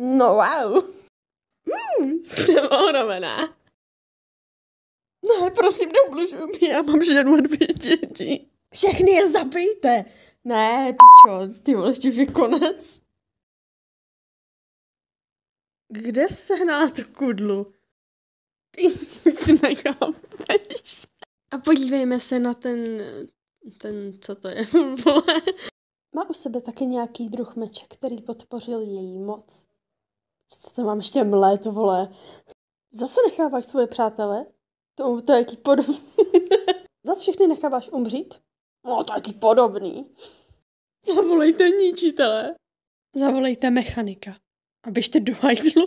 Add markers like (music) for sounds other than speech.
No wow. Hmm, jsem ohromená. Ne, prosím, neubližuj mi, já mám ženu a dvě děti. Všechny je zabijte. Ne, pičo, ty vole, ještě je konec. Kde sehnala tu kudlu? Ty si nechápeš. A podívejme se na ten, ten, co to je. (laughs) Má u sebe taky nějaký druh meče, který podpořil její moc. Co to mám ještě mlet, vole? Zase necháváš svoje přátele? To, to je jaký podobný. (laughs) Zase všechny necháváš umřít? No, to je jaký podobný. Zavolejte ničitele. Zavolejte mechanika. A běžte do hajzlu.